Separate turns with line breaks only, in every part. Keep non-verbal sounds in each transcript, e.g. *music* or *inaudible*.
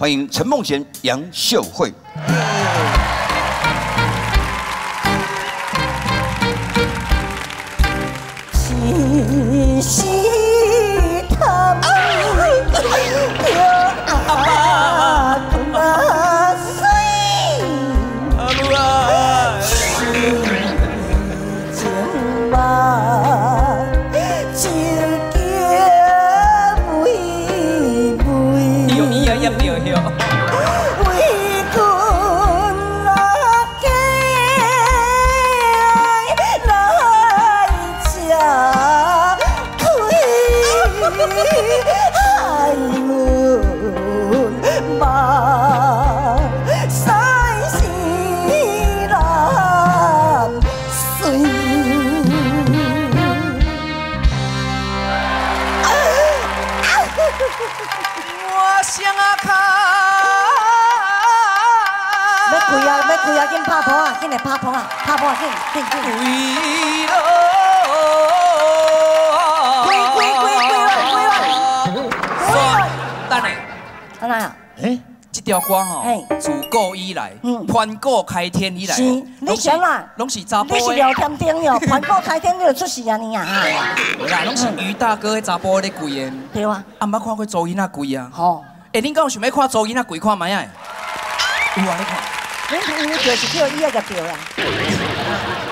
欢迎陈梦贤、杨秀慧。
亏，害阮梦西是难睡。
我想啊卡。
要跪啊！要跪啊！紧拍婆啊！紧来拍婆啊！拍婆啊！紧紧紧！
为了
跪安那呀？
哎，
这条歌吼
嘿，
自古以来
嗯，
盘古开天以来，
是你想嘛
拢是查甫的，
你是聊天顶哟，盘古开天你就出事啊你啊！
对啦，拢是于大哥的查甫咧跪的，
对啊，
啊，毋捌看过周囡仔跪啊？
吼，
哎，恁敢有想要看周囡仔跪看卖啊？有啊，你看。
恁有就是叫伊个就对啦，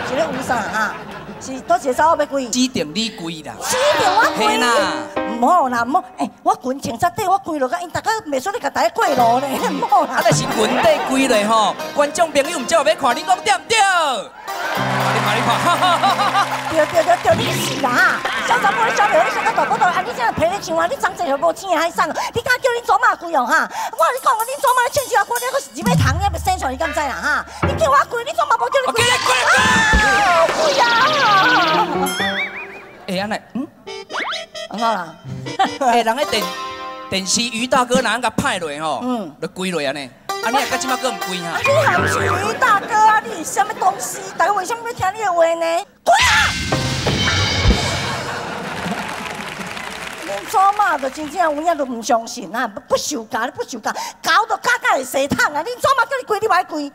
是咧有啥啊？是多一查某要跪？
指定你跪啦。
指定我跪。唔好啦，唔好，诶，我裙穿擦底，我跪落去因大家袂说你甲大家过路咧，*laughs* 唔好啦
啊，。那是裙底跪落吼，观众朋友唔照要看，你讲对唔对？你看，你看，哈哈哈哈哈！
对对对对，你是啦！小查某你小朋友，你想到大骨头，啊，你这样陪你唱 *laughs* 啊，你长这又无钱还送，你敢叫你祖妈跪哦哈？我跟你讲，你祖妈唱起来，我你个是一尾糖，也未生出来，你敢知啦哈？你叫我跪，你祖妈无叫你跪。
我叫你跪
啊！跪啊！
哎，安尼，嗯，
很好啦，*laughs*
哎，人喺电电视于大哥哪甲派落吼，就跪落安尼。啊，你啊，到即马搁唔跪啊？
你还不是于大哥啊？你是什么东西？大家为什么要听你的话呢？滚啊！恁祖妈就真正有影都唔相信啊，不不受教，你不受教，搞到家家会洗桶啊！恁祖妈叫你跪，你爱跪？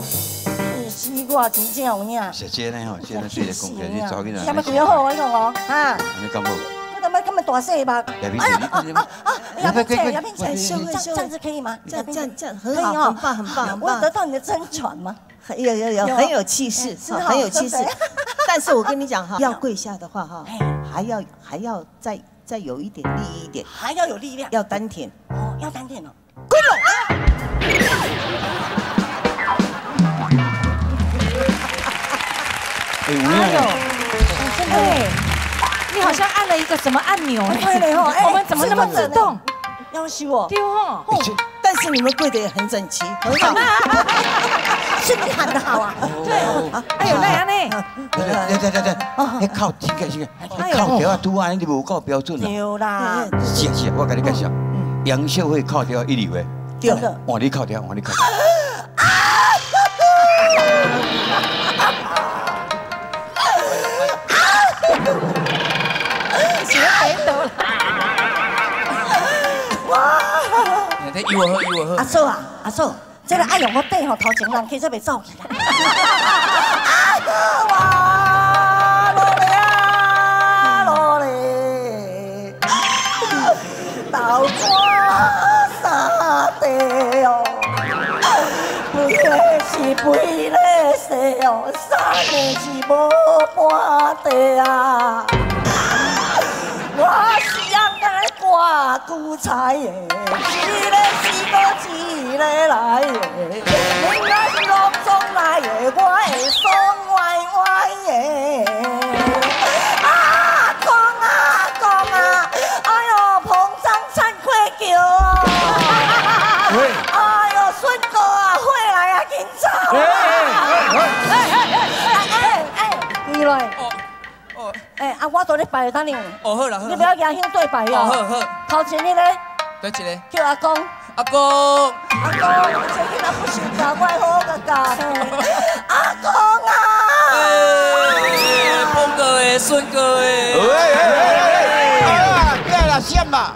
是死我真正有影。
姐姐呢？吼，现在对着讲起来，你早起来。
什么跪好？我讲哦，哈。
你敢无？
大细吧！
亚萍
哎呀
姐
啊啊啊！亚萍姐，亚萍姐，
快
这样这样子可以吗？
这样这样这样很
可以哦
好很棒很棒很棒
我有得到你的真传吗？
很有有有
有
很有气势很有气势。*laughs* 但是我跟你讲哈，要跪下的话哈
哎，
还要还要再再有一点力一点，
还要有力量，
要丹田。
哦，要丹田哦。
跪了哎，有影。
真的，
你好像按了一个什么按钮哎、
对嘞吼，哎
我们怎么那么自动？
要修哦，
丢哦！
但是你们跪的也很整齐，很好。*laughs*
是你喊的好啊。
对哎呦那样呢？
对对对对对，迄靠听个听个，靠条啊拄安尼你无够标准
啦，
是啊是啊，我跟你介绍，杨秀慧靠条一流的，
对
的
换你靠条，换你靠条。
阿嫂啊，阿嫂，这个爱用我底吼，头前人其实袂走起来。阿哥哇，落嚟啊，落嚟，豆花沙地哦，肥的是肥的细哦，生的是无半地啊。我是养来挂韭菜的，一个是个一个来耶，你若是陆中来耶，我会爽歪歪耶。啊，讲啊讲啊，哎呦，膨胀惭愧叫哦。哎呦，孙哥啊，回来啊，紧走啊！哎哎哎，你来。啊，我都咧拜等你，
哦，好啦好啦。
你不要牙兄对拜
哦，好
哦。
好，
头前你咧
对一个
叫阿公，
阿公，
阿公，这囡仔不想教，我好个教。阿公啊！
哎，峰哥诶，孙哥诶。
哎哎哎哎！啊，过来啦，闪吧。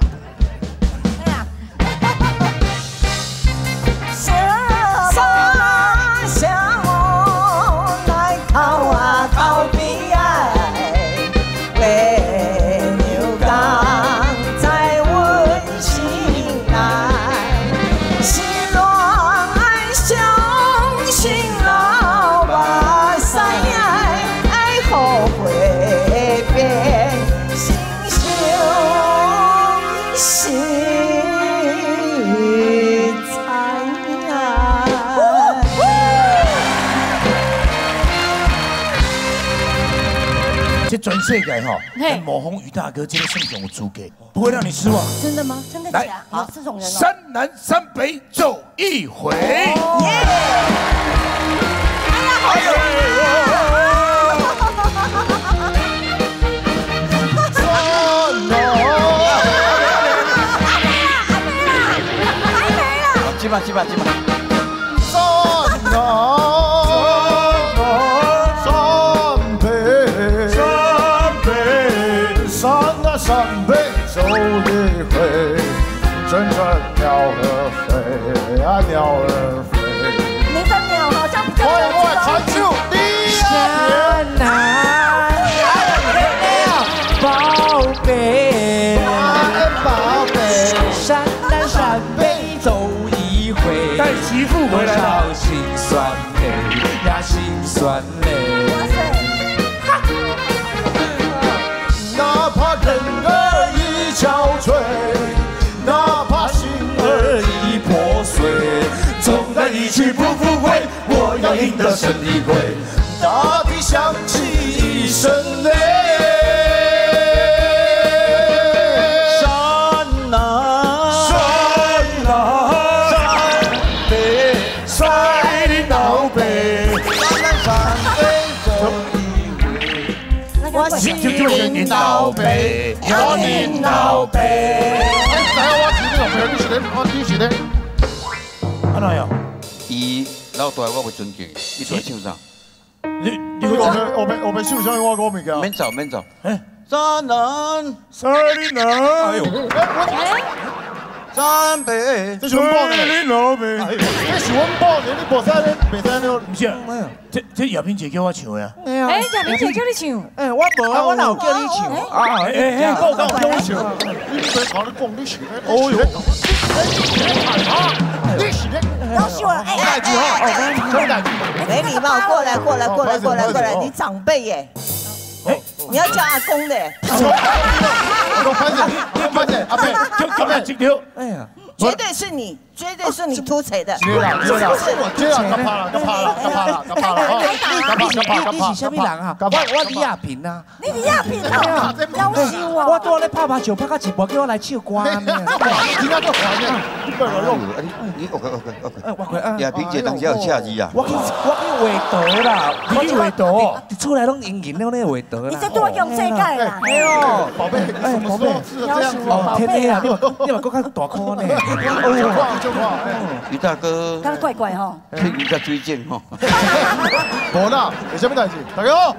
这全世界哈，
嘿
咱模仿于大哥这个胜雄有资格，不会让你失望。
真的吗？真的
来
假？有这种人哦。
山南山北走一回。
基本基本基本，
山啊鸟儿飞，
你的鸟好像比较
快快传球，第二
南宝贝，
宝贝，
山南山北走一回，
带媳妇回来了。
心酸泪呀，心酸泪。
去不复回。我要赢得胜利会，大地响起一声雷。山南山南山北山的老北，山南山北走一回。
我
就就就是你老北，
我你老北。老
大我不尊敬，伊在唱啥？
你你会唱？
我们我们我们秀上我讲物件。
免走免走，
哎，
山南
山里南，哎呦，
山北，
这是阮报的。这是阮报的，你无使咧，袂使咧。
不是啊，这这亚萍姐叫我唱的啊。
哎，亚萍姐叫你唱，
哎，我无啊，我哪有叫你唱啊？
哎哎哎，
报告叫我唱，你别搞你讲你是咧。哦哟，你是咧。
要秀了，哎哎
代志哈，真代志。
没礼貌，过来过来过来过来过来，
哦
你长辈耶，
哎，
你要叫阿公的耶，
我讲反正，你反正阿伯，
就就来一条。
哎呀，
绝对是你，绝对是你突锤的，
接啦接啦，接啦，干怕啦，干怕啦，干怕啦，干怕啦，哦，干怕干怕干怕。
你是什么人啊？我我李亚平啊，
你李亚平啊，
我
哦。
拄咧拍麻将拍到一半，叫我来唱歌呢。
你那个环境，你不要用。
啊你你 OK OK OK，
哎，我快啊！
叶萍姐当时有车字啊，
我去我去画图啦，
你去画图
你出来拢应应了咧画图啦。
你这多用这个啦，
哎呦，
宝贝，什么时候是这样子
哦
哦？
天天啊，你嘛你嘛搁较大颗呢。
于大哥，
他怪怪吼。
替你在追荐吼，*laughs*
无啦，有什么代志？大家好，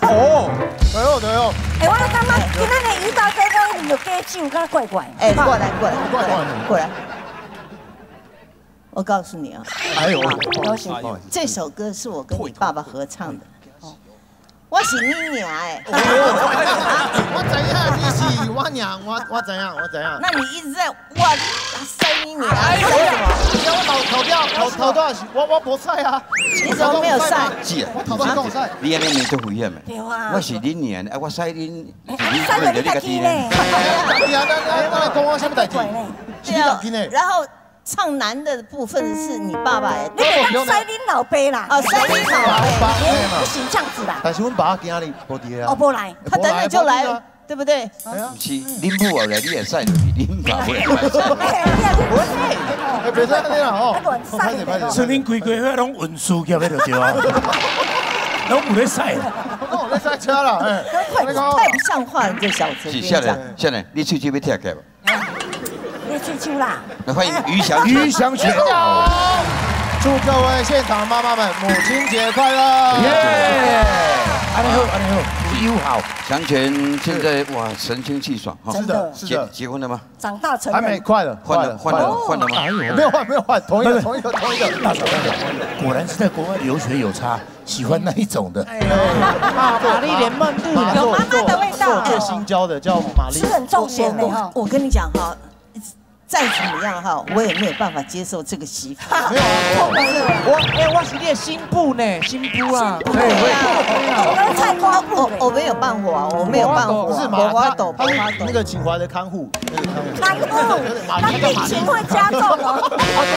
*laughs* 哦，大家好，大家好，
哎，我感觉今仔日于大哥刚有加酒，怪怪。
哎，过来过来过来
过来。
我告诉你啊，
哎呦，
要秀。
这首歌是我跟你爸爸合唱的，我是你娘哎，*laughs*
我怎样？你是我娘，我我怎样？我怎样？
那你一直在我塞你娘，塞什么？
你我投投掉投投多少？我我不赛啊，
你怎么没有赛？
是啊
我，投多跟我赛。
你安尼面做危险没。
对啊
我是你娘，哎，我使恁，你
塞了你自己呢？
你 *laughs* 啊，那那那讲我什么代志？是你
对啊
自己呢？
然后唱男的部分是你爸爸哎，
你给他塞恁老爸啦。
哦，塞你老
哎不行这样子啦。
但是阮爸今日无伫啊
哦，。不来。
他等等就来了，对不对？
不是恁母后来你也塞落去，恁爸会来使。*laughs*
哎，你也不会。
哎，别再那样哦。
那乱塞的
拍
是恁规规遐拢运输业的就对啊，*laughs* 拢有咧使。
那我在赛车了，哎，
太太不像话了，这小子。
是下来下来，你喙齿要拆开吧？
你去酒啦。
那欢迎于祥
于翔全，
祝各位现场妈妈们母亲节快乐！
耶！安尼好，安尼好，友好。
祥全现在哇神清气爽哈
是，的，是
结
的，
结婚了吗？
长大成
还没
人。
快了，
换了换了换了吗？
没有换，没有换，同一个，同一个，同一个。
大嫂，大嫂，果然是在国外留学有差，喜欢那一种的。
玛丽莲梦露
妈
有妈妈的味道
做新交的叫玛丽
是。很重咸的哈。
我跟你讲哈，再怎么样哈，我也没有办法接受这个媳妇。
没有啊，
我哎，我是你的新妇呢，新妇啊。
我菜瓜布
我我没有办法，我没有办法，
不是
我
马，他
抖，
他是
我抖
那。个秦淮的看护，那个看护。
看护，那病情会加重哦。*laughs*